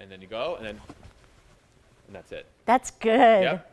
and then you go, and then, and that's it. That's good. Yep.